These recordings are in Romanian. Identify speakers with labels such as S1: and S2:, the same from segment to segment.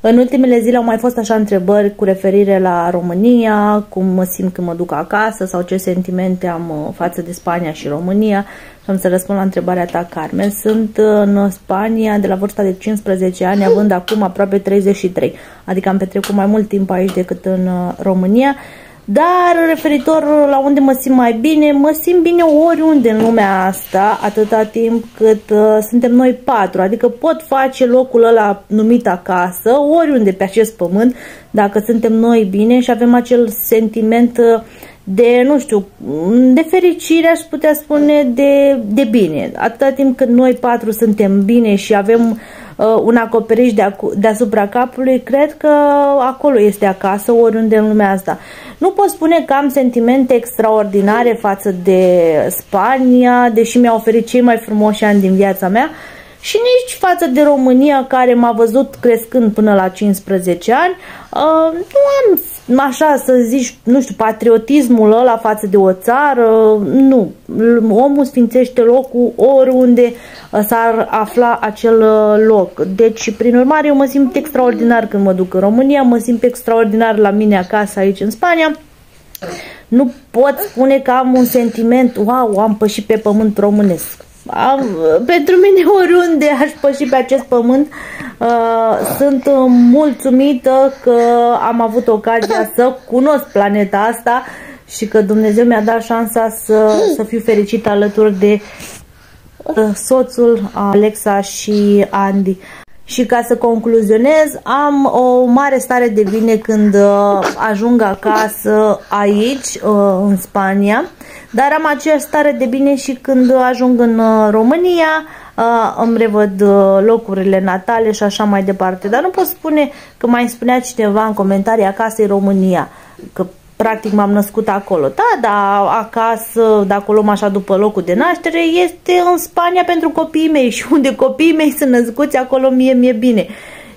S1: În ultimele zile au mai fost așa întrebări cu referire la România, cum mă simt când mă duc acasă sau ce sentimente am uh, față de Spania și România. Și am să răspund la întrebarea ta, Carmen. Sunt în Spania de la vârsta de 15 ani, având acum aproape 33. Adică am petrecut mai mult timp aici decât în uh, România. Dar referitor la unde mă simt mai bine, mă simt bine oriunde în lumea asta, atâta timp cât uh, suntem noi patru. Adică pot face locul ăla numit acasă, oriunde pe acest pământ, dacă suntem noi bine și avem acel sentiment uh, de, nu știu, de fericire, aș putea spune, de, de bine. Atâta timp cât noi patru suntem bine și avem uh, un acoperiș de deasupra capului, cred că acolo este acasă, oriunde în lumea asta. Nu pot spune că am sentimente extraordinare față de Spania, deși mi-a oferit cei mai frumoși ani din viața mea, și nici față de România care m-a văzut crescând până la 15 ani. Uh, nu am așa să zici, nu știu, patriotismul ăla față de o țară, nu. Omul sfințește locul oriunde s-ar afla acel uh, loc. Deci, prin urmare, eu mă simt extraordinar când mă duc în România, mă simt extraordinar la mine acasă aici în Spania. Nu pot spune că am un sentiment, wow, am pășit pe pământ românesc am, pentru mine oriunde aș păși pe acest pământ uh, sunt mulțumită că am avut ocazia să cunosc planeta asta și că Dumnezeu mi-a dat șansa să, să fiu fericită alături de uh, soțul Alexa și Andy. Și ca să concluzionez, am o mare stare de bine când uh, ajung acasă aici, uh, în Spania, dar am aceeași stare de bine și când ajung în uh, România, îmi revăd locurile natale și așa mai departe. Dar nu pot spune că mai spunea cineva în comentarii acasă e România, că practic m-am născut acolo. Da, dar acasă, dacă o luăm așa după locul de naștere, este în Spania pentru copiii mei și unde copiii mei sunt născuți, acolo mie mi-e bine.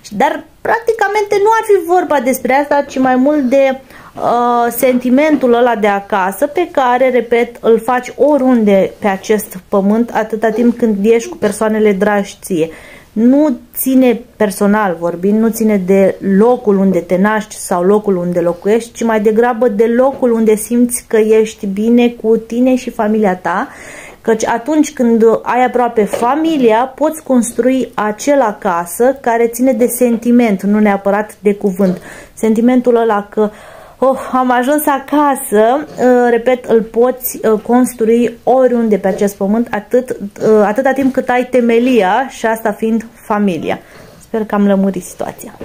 S1: Dar practicamente nu ar fi vorba despre asta, ci mai mult de uh, sentimentul ăla de acasă pe care, repet, îl faci oriunde pe acest pământ atâta timp când ești cu persoanele dragi ție nu ține personal vorbind, nu ține de locul unde te naști sau locul unde locuiești, ci mai degrabă de locul unde simți că ești bine cu tine și familia ta, căci atunci când ai aproape familia, poți construi acel acasă care ține de sentiment, nu neapărat de cuvânt. Sentimentul ăla că oh, am ajuns acasă, uh, repet, îl poți uh, construi oriunde pe acest pământ, atât, uh, atâta timp cât ai temelia și asta fiind familia. Sper că am lămurit situația.